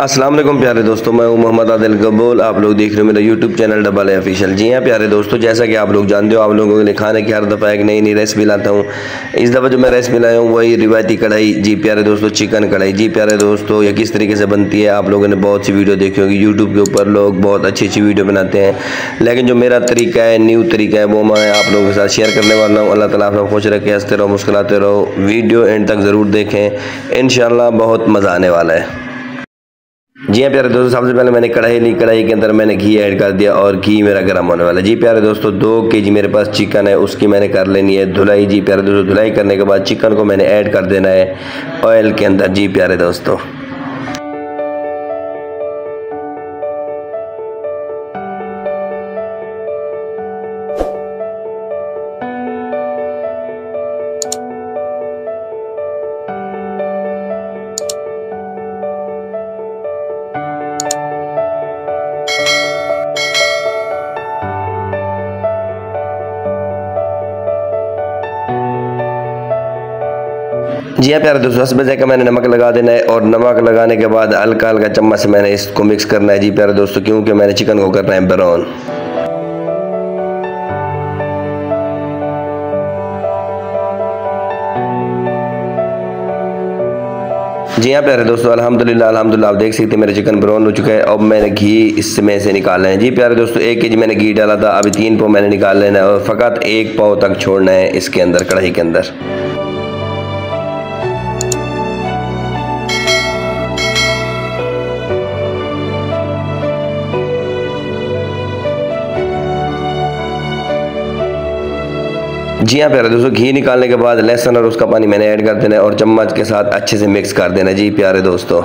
अस्सलाम वालेकुम, प्यारे दोस्तों, मैं हूँ मोहम्मद आदिल कबूल आप लोग देख रहे हो मेरा यूट्यूब चैनल डबल ऑफिशियल जी हाँ प्यारे दोस्तों, जैसा कि आप लोग जानते हो, आप लोगों के लिए खाने की हर दफ़ा एक नई नई रेसिपी लाता हूँ। इस दफ़ा जो मैं रेसिपी लाया हूँ, वही रिवायती कढ़ाई। जी प्यारे दोस्तों चिकन कढ़ाई। जी प्यारे दोस्तों, ये किस तरीके से बनती है, आप लोगों ने बहुत सी वीडियो देखी होगी। यूट्यूब के ऊपर लोग बहुत अच्छी अच्छी वीडियो बनाते हैं। लेकिन जो मेरा तरीका है न्यू तरीका है, वो मैं आप लोगों के साथ शेयर करने वाला हूँ। अल्लाह ताला खुश रखे, हँसते रहो, मुस्कुराते रहो। वीडियो एंड तक ज़रूर देखें। इन बहुत मज़ा आने वाला है। जी हाँ प्यारे दोस्तों, सबसे पहले मैंने कढ़ाई ली। कढ़ाई के अंदर मैंने घी ऐड कर दिया और घी मेरा गर्म होने वाला जी प्यारे दोस्तों, दो के जी मेरे पास चिकन है, उसकी मैंने कर लेनी है धुलाई। जी प्यारे दोस्तों, धुलाई करने के बाद चिकन को मैंने ऐड कर देना है ऑयल के अंदर। जी प्यारे दोस्तों। जी हाँ प्यारे दोस्तों बजे का मैंने नमक लगा देना है और नमक लगाने के बाद हल्का हल्का चम्मच से मैंने इसको मिक्स करना है। जी प्यारे दोस्तों, क्योंकि मैंने चिकन को करना है ब्राउन जी हाँ प्यारे दोस्तों, अल्हम्दुलिल्लाह अल्हम्दुलिल्लाह, आप देख सकते हैं मेरा चिकन ब्राउन हो चुका है। अब मैंने घी इसमें से निकालना है। जी प्यारे दोस्तों, एक के जी मैंने घी डाला था, अभी तीन पाव मैंने निकाल लेना है और फ़कत एक पाव तक छोड़ना है इसके अंदर, कढ़ाई के अंदर। जी हाँ प्यारे दोस्तों, घी निकालने के बाद लहसुन और उसका पानी मैंने ऐड कर देना है और चम्मच के साथ अच्छे से मिक्स कर देना जी प्यारे दोस्तों।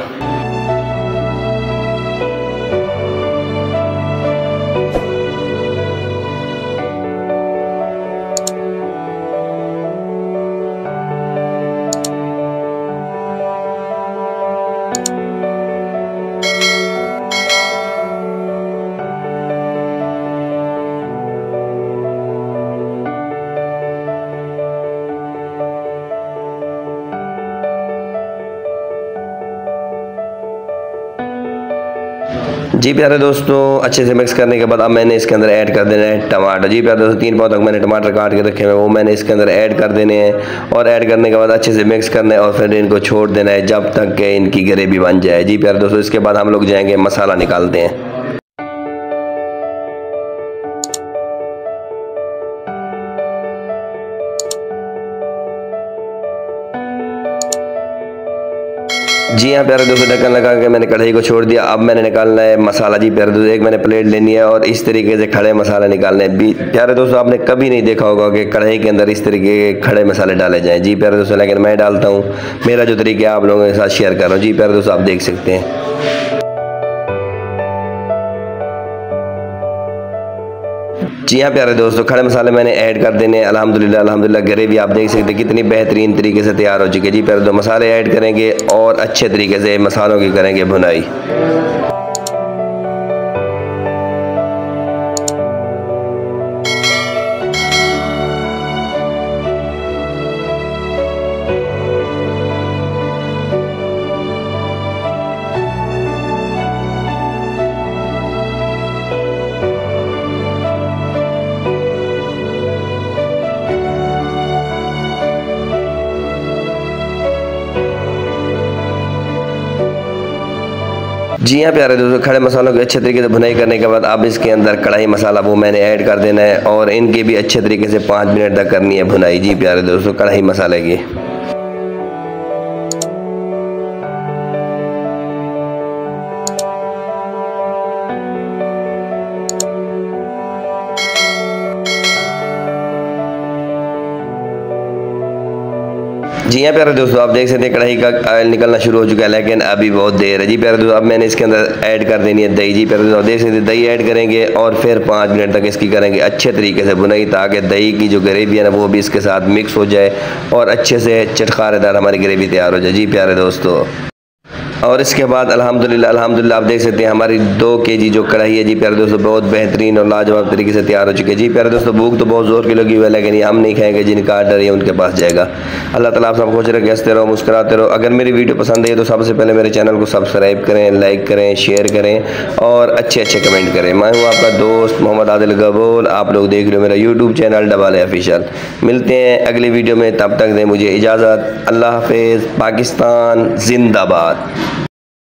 जी प्यारे दोस्तों, अच्छे से मिक्स करने के बाद अब मैंने इसके अंदर ऐड कर देना है टमाटर। जी प्यारे दोस्तों, तीन पाव तक मैंने टमाटर काट के रखे हुए वो मैंने इसके अंदर ऐड कर देने हैं और ऐड करने के बाद अच्छे से मिक्स करना है और फिर इनको छोड़ देना है जब तक कि इनकी ग्रेवी बन जाए। जी प्यारे दोस्तों, इसके बाद हम लोग जाएँगे मसाला निकालते हैं। जी हाँ प्यारे दोस्तों, ढक्कन लगा के मैंने कढ़ाई को छोड़ दिया। अब मैंने निकालना है मसाला जी, प्यारे दोस्तों। एक मैंने प्लेट लेनी है और इस तरीके से खड़े मसाले निकालने हैं। प्यारे दोस्तों, आपने कभी नहीं देखा होगा कि कढ़ाई के अंदर इस तरीके के खड़े मसाले डाले जाएँ। जी प्यारे दोस्तों, लेकिन मैं डालता हूँ। मेरा जो तरीका आप लोगों के साथ शेयर कर रहा हूँ। जी प्यारे दोस्तों, आप देख सकते हैं। जी हाँ प्यारे दोस्तों, खड़े मसाले मैंने ऐड कर देने अलहमदिल्ला अलहमदिल्ला ग्रेवी आप देख सकते कितनी बेहतरीन तरीके से तैयार हो चुकी है। जी प्यारे दो मसाले ऐड करेंगे और अच्छे तरीके से मसालों की करेंगे भुनाई। जी हाँ प्यारे दोस्तों, खड़े मसालों की अच्छे तरीके से भुनाई करने के बाद अब इसके अंदर कढ़ाई मसाला वो मैंने ऐड कर देना है और इनके भी अच्छे तरीके से पाँच मिनट तक करनी है भुनाई। जी प्यारे दोस्तों, कढ़ाई मसाले की। जी हाँ प्यारे दोस्तों, आप देख सकते हैं कढ़ाई का ऑयल निकलना शुरू हो चुका है, लेकिन अभी बहुत देर है। जी प्यारे दोस्तों, अब मैंने इसके अंदर ऐड कर देनी है दही। जी प्यारे दोस्तों देख सकते हैं, दही ऐड करेंगे और फिर पाँच मिनट तक इसकी करेंगे अच्छे तरीके से बुनाई, ताकि दही की जो ग्रेवी है ना, वो भी इसके साथ मिक्स हो जाए और अच्छे से चटकारेदार हमारी ग्रेवी तैयार हो जाए। जी प्यारे दोस्तों। और इसके बाद अल्हम्दुलिल्लाह अल्हम्दुलिल्लाह, आप देख सकते हैं हमारी दो के जी जो कढ़ाई है जी प्यारे दोस्तों, बहुत बेहतरीन और लाजवाब तरीके से तैयार हो चुकी है। जी प्यारे दोस्तों, भूख तो बहुत ज़ोर की लगी हुई है, लेकिन हम नहीं खाएँगे जिनका आर्डर है उनके पास जाएगा। अल्लाह ताला आप सब खुश रखे, हँसते रहो, मुस्कुराते रहो। अगर मेरी वीडियो पसंद है तो सबसे पहले मेरे चैनल को सब्सक्राइब करें, लाइक करें, शेयर करें और अच्छे अच्छे कमेंट करें। मैं हूँ आपका दोस्त मोहम्मद आदिल गबोल, आप लोग देख रहे हो मेरा यूट्यूब चैनल डबाल ऑफिशियल। मिलते हैं अगली वीडियो में, तब तक दें मुझे इजाज़त। अल्लाह हाफिज़, पाकिस्तान, जिंदाबाद।